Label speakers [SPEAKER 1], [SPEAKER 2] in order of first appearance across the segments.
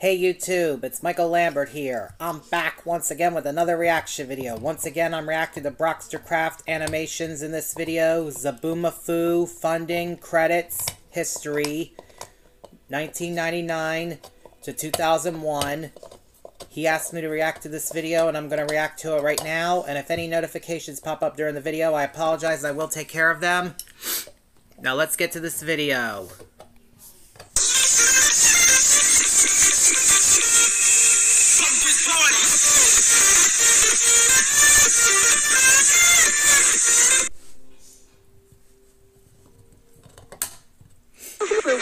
[SPEAKER 1] Hey YouTube, it's Michael Lambert here. I'm back once again with another reaction video. Once again, I'm reacting to Brockstercraft animations in this video. Zoboomafoo, funding, credits, history, 1999 to 2001. He asked me to react to this video, and I'm going to react to it right now. And if any notifications pop up during the video, I apologize. I will take care of them. Now let's get to this video.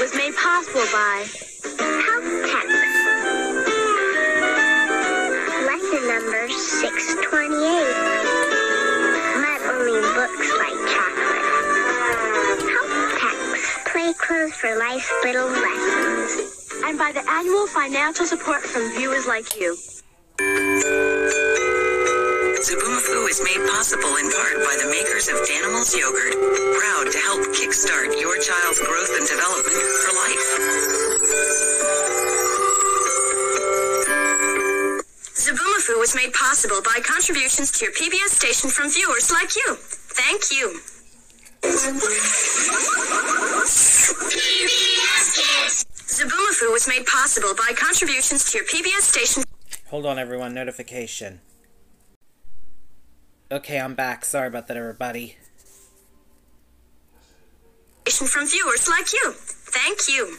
[SPEAKER 2] Was made possible by Lesson number 628. Mud only looks like chocolate. Health Techs. Play clothes for life's little lessons.
[SPEAKER 3] And by the annual financial support from viewers like you.
[SPEAKER 4] Zoboomafoo is made possible in part by the makers of Danimals Yogurt, proud to help kickstart your child's growth and development
[SPEAKER 3] Zoboomafoo was made possible by contributions to your PBS station from viewers like you. Thank you. PBS Zoboomafoo was made possible by contributions to your PBS station.
[SPEAKER 1] Hold on, everyone. Notification. Okay, I'm back. Sorry about that, everybody.
[SPEAKER 3] From viewers like you. Thank you.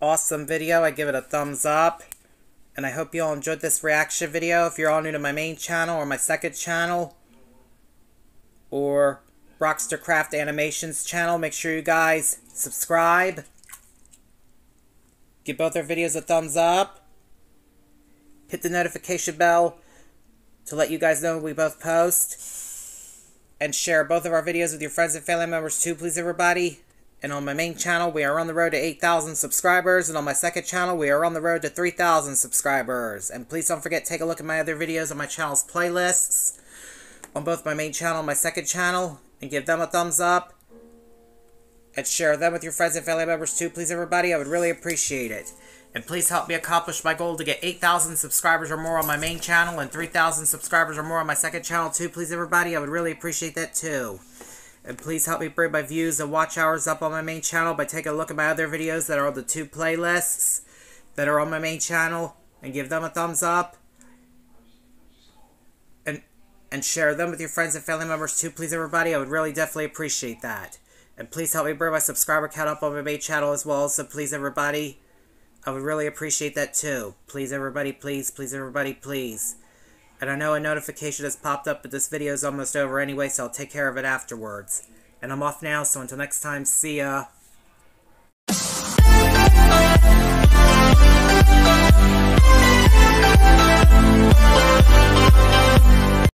[SPEAKER 1] Awesome video. I give it a thumbs up. And I hope you all enjoyed this reaction video. If you're all new to my main channel or my second channel or Brockstercraft Animations channel, make sure you guys subscribe. Give both our videos a thumbs up. Hit the notification bell to let you guys know we both post. And share both of our videos with your friends and family members too, please everybody. And on my main channel, we are on the road to 8,000 subscribers. And on my second channel, we are on the road to 3,000 subscribers. And please don't forget, take a look at my other videos on my channel's playlists. On both my main channel and my second channel. And give them a thumbs up. And share them with your friends and family members too, please everybody. I would really appreciate it. And please help me accomplish my goal to get 8,000 subscribers or more on my main channel. And 3,000 subscribers or more on my second channel too, please everybody. I would really appreciate that too. And please help me bring my views and watch hours up on my main channel by taking a look at my other videos that are on the two playlists that are on my main channel and give them a thumbs up. And and share them with your friends and family members too, please everybody. I would really definitely appreciate that. And please help me bring my subscriber count up on my main channel as well, so please everybody. I would really appreciate that too. Please everybody, please, please everybody, please. And I know a notification has popped up, but this video is almost over anyway, so I'll take care of it afterwards. And I'm off now, so until next time, see ya.